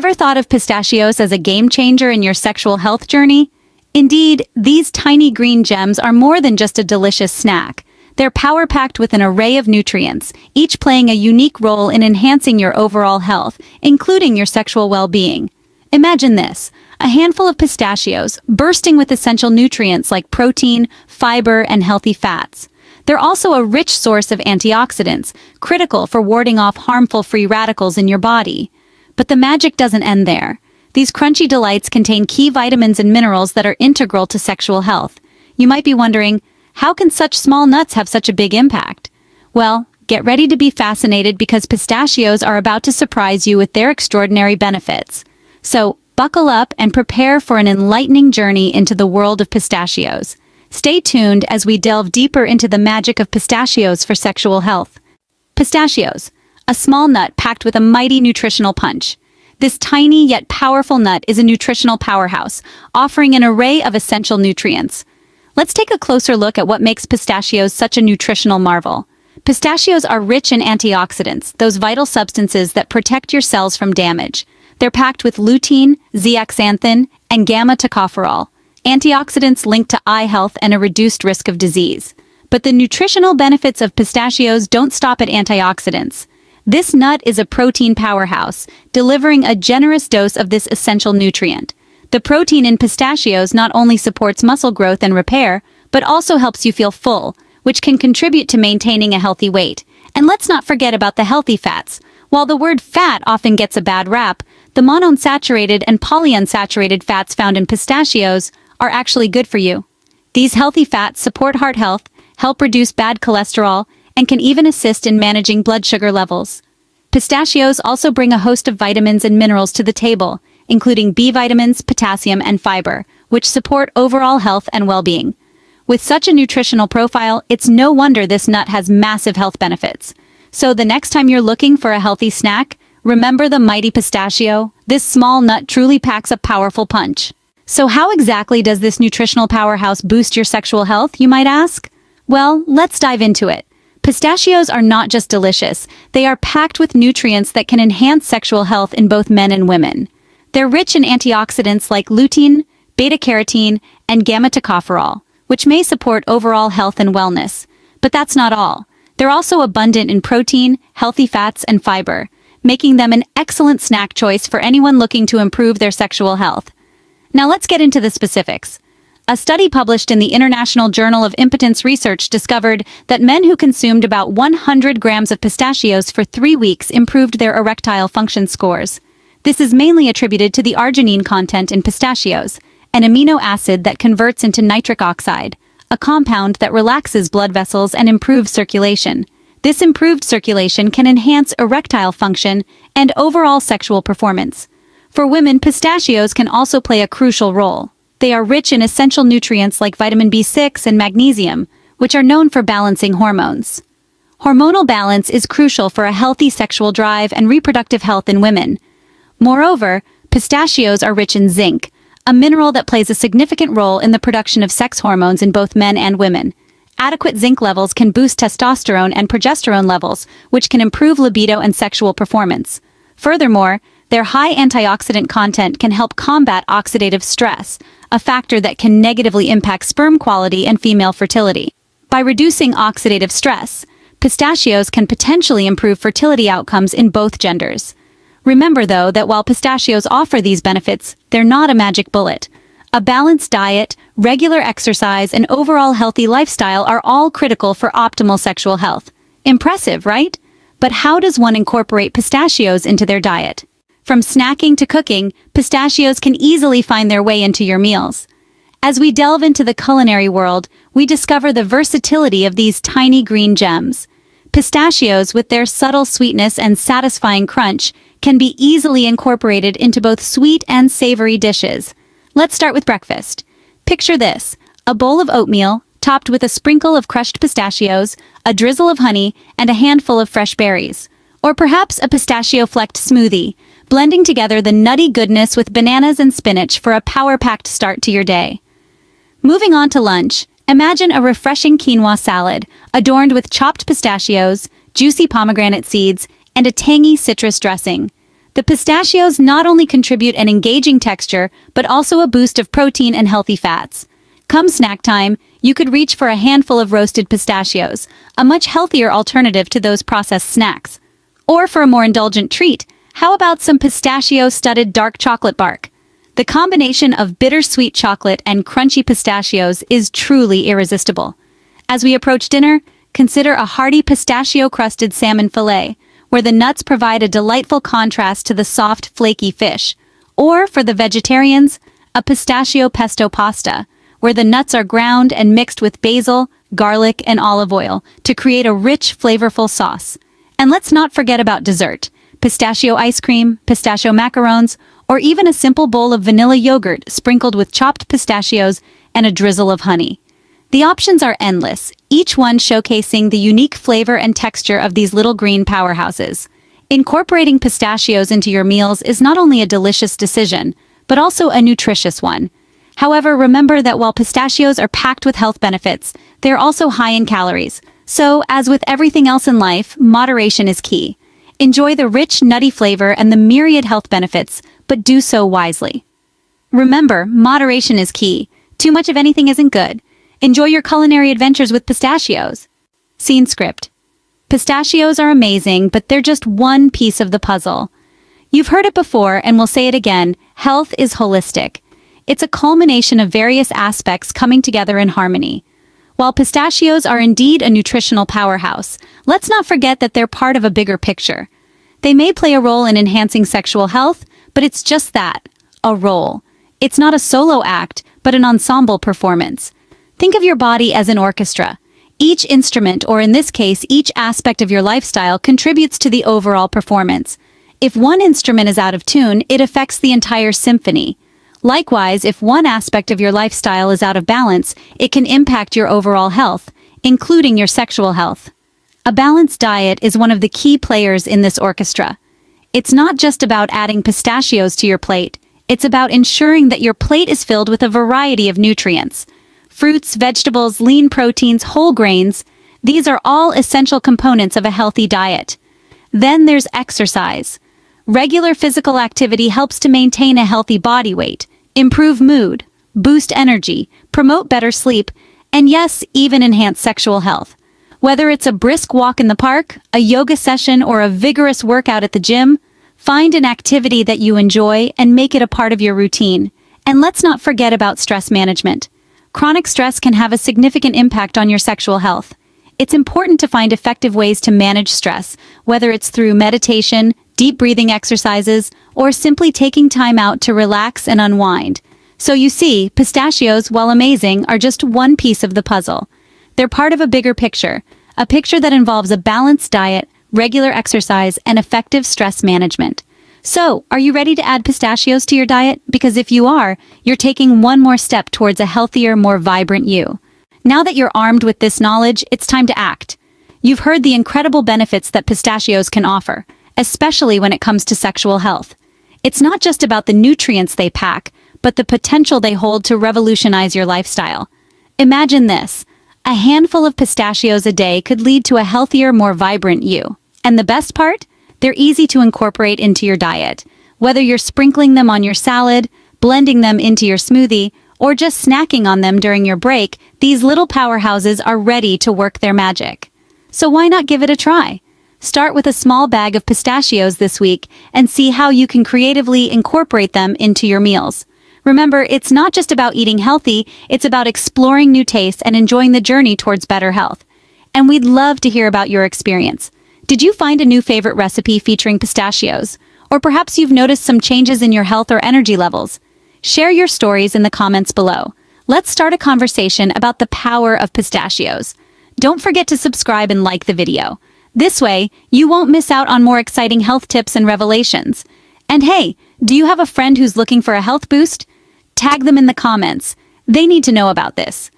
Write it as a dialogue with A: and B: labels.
A: Ever thought of pistachios as a game changer in your sexual health journey? Indeed, these tiny green gems are more than just a delicious snack. They're power-packed with an array of nutrients, each playing a unique role in enhancing your overall health, including your sexual well-being. Imagine this, a handful of pistachios bursting with essential nutrients like protein, fiber, and healthy fats. They're also a rich source of antioxidants, critical for warding off harmful free radicals in your body. But the magic doesn't end there. These crunchy delights contain key vitamins and minerals that are integral to sexual health. You might be wondering, how can such small nuts have such a big impact? Well, get ready to be fascinated because pistachios are about to surprise you with their extraordinary benefits. So, buckle up and prepare for an enlightening journey into the world of pistachios. Stay tuned as we delve deeper into the magic of pistachios for sexual health. Pistachios, a small nut packed with a mighty nutritional punch. This tiny yet powerful nut is a nutritional powerhouse, offering an array of essential nutrients. Let's take a closer look at what makes pistachios such a nutritional marvel. Pistachios are rich in antioxidants, those vital substances that protect your cells from damage. They're packed with lutein, zeaxanthin, and gamma-tocopherol, antioxidants linked to eye health and a reduced risk of disease. But the nutritional benefits of pistachios don't stop at antioxidants. This nut is a protein powerhouse, delivering a generous dose of this essential nutrient. The protein in pistachios not only supports muscle growth and repair, but also helps you feel full, which can contribute to maintaining a healthy weight. And let's not forget about the healthy fats. While the word fat often gets a bad rap, the monounsaturated and polyunsaturated fats found in pistachios are actually good for you. These healthy fats support heart health, help reduce bad cholesterol, and can even assist in managing blood sugar levels. Pistachios also bring a host of vitamins and minerals to the table, including B vitamins, potassium, and fiber, which support overall health and well-being. With such a nutritional profile, it's no wonder this nut has massive health benefits. So the next time you're looking for a healthy snack, remember the mighty pistachio? This small nut truly packs a powerful punch. So how exactly does this nutritional powerhouse boost your sexual health, you might ask? Well, let's dive into it. Pistachios are not just delicious, they are packed with nutrients that can enhance sexual health in both men and women. They're rich in antioxidants like lutein, beta-carotene, and gamma-tocopherol, which may support overall health and wellness. But that's not all. They're also abundant in protein, healthy fats, and fiber, making them an excellent snack choice for anyone looking to improve their sexual health. Now let's get into the specifics. A study published in the International Journal of Impotence Research discovered that men who consumed about 100 grams of pistachios for three weeks improved their erectile function scores. This is mainly attributed to the arginine content in pistachios, an amino acid that converts into nitric oxide, a compound that relaxes blood vessels and improves circulation. This improved circulation can enhance erectile function and overall sexual performance. For women, pistachios can also play a crucial role. They are rich in essential nutrients like vitamin B6 and magnesium, which are known for balancing hormones. Hormonal balance is crucial for a healthy sexual drive and reproductive health in women. Moreover, pistachios are rich in zinc, a mineral that plays a significant role in the production of sex hormones in both men and women. Adequate zinc levels can boost testosterone and progesterone levels, which can improve libido and sexual performance. Furthermore, their high antioxidant content can help combat oxidative stress, a factor that can negatively impact sperm quality and female fertility. By reducing oxidative stress, pistachios can potentially improve fertility outcomes in both genders. Remember though that while pistachios offer these benefits, they're not a magic bullet. A balanced diet, regular exercise, and overall healthy lifestyle are all critical for optimal sexual health. Impressive, right? But how does one incorporate pistachios into their diet? From snacking to cooking, pistachios can easily find their way into your meals. As we delve into the culinary world, we discover the versatility of these tiny green gems. Pistachios, with their subtle sweetness and satisfying crunch, can be easily incorporated into both sweet and savory dishes. Let's start with breakfast. Picture this, a bowl of oatmeal, topped with a sprinkle of crushed pistachios, a drizzle of honey, and a handful of fresh berries. Or perhaps a pistachio-flecked smoothie, blending together the nutty goodness with bananas and spinach for a power-packed start to your day. Moving on to lunch, imagine a refreshing quinoa salad, adorned with chopped pistachios, juicy pomegranate seeds, and a tangy citrus dressing. The pistachios not only contribute an engaging texture, but also a boost of protein and healthy fats. Come snack time, you could reach for a handful of roasted pistachios, a much healthier alternative to those processed snacks. Or for a more indulgent treat, how about some pistachio-studded dark chocolate bark? The combination of bittersweet chocolate and crunchy pistachios is truly irresistible. As we approach dinner, consider a hearty pistachio-crusted salmon fillet, where the nuts provide a delightful contrast to the soft, flaky fish. Or, for the vegetarians, a pistachio pesto pasta, where the nuts are ground and mixed with basil, garlic, and olive oil to create a rich, flavorful sauce. And let's not forget about dessert. Pistachio ice cream, pistachio macarons, or even a simple bowl of vanilla yogurt sprinkled with chopped pistachios and a drizzle of honey. The options are endless, each one showcasing the unique flavor and texture of these little green powerhouses. Incorporating pistachios into your meals is not only a delicious decision, but also a nutritious one. However, remember that while pistachios are packed with health benefits, they're also high in calories. So, as with everything else in life, moderation is key. Enjoy the rich, nutty flavor and the myriad health benefits, but do so wisely. Remember, moderation is key. Too much of anything isn't good. Enjoy your culinary adventures with pistachios. Scene script. Pistachios are amazing, but they're just one piece of the puzzle. You've heard it before, and we'll say it again, health is holistic. It's a culmination of various aspects coming together in harmony. While pistachios are indeed a nutritional powerhouse, let's not forget that they're part of a bigger picture. They may play a role in enhancing sexual health, but it's just that, a role. It's not a solo act, but an ensemble performance. Think of your body as an orchestra. Each instrument, or in this case, each aspect of your lifestyle, contributes to the overall performance. If one instrument is out of tune, it affects the entire symphony. Likewise, if one aspect of your lifestyle is out of balance, it can impact your overall health, including your sexual health. A balanced diet is one of the key players in this orchestra. It's not just about adding pistachios to your plate, it's about ensuring that your plate is filled with a variety of nutrients fruits, vegetables, lean proteins, whole grains, these are all essential components of a healthy diet. Then there's exercise. Regular physical activity helps to maintain a healthy body weight, improve mood, boost energy, promote better sleep, and yes, even enhance sexual health. Whether it's a brisk walk in the park, a yoga session, or a vigorous workout at the gym, find an activity that you enjoy and make it a part of your routine. And let's not forget about stress management. Chronic stress can have a significant impact on your sexual health. It's important to find effective ways to manage stress, whether it's through meditation, deep breathing exercises, or simply taking time out to relax and unwind. So you see, pistachios, while amazing, are just one piece of the puzzle. They're part of a bigger picture, a picture that involves a balanced diet, regular exercise, and effective stress management. So, are you ready to add pistachios to your diet? Because if you are, you're taking one more step towards a healthier, more vibrant you. Now that you're armed with this knowledge, it's time to act. You've heard the incredible benefits that pistachios can offer, especially when it comes to sexual health. It's not just about the nutrients they pack, but the potential they hold to revolutionize your lifestyle. Imagine this. A handful of pistachios a day could lead to a healthier, more vibrant you. And the best part? They're easy to incorporate into your diet. Whether you're sprinkling them on your salad, blending them into your smoothie, or just snacking on them during your break, these little powerhouses are ready to work their magic. So why not give it a try? Start with a small bag of pistachios this week and see how you can creatively incorporate them into your meals. Remember, it's not just about eating healthy, it's about exploring new tastes and enjoying the journey towards better health. And we'd love to hear about your experience. Did you find a new favorite recipe featuring pistachios? Or perhaps you've noticed some changes in your health or energy levels? Share your stories in the comments below. Let's start a conversation about the power of pistachios. Don't forget to subscribe and like the video. This way, you won't miss out on more exciting health tips and revelations. And hey, do you have a friend who's looking for a health boost? Tag them in the comments. They need to know about this.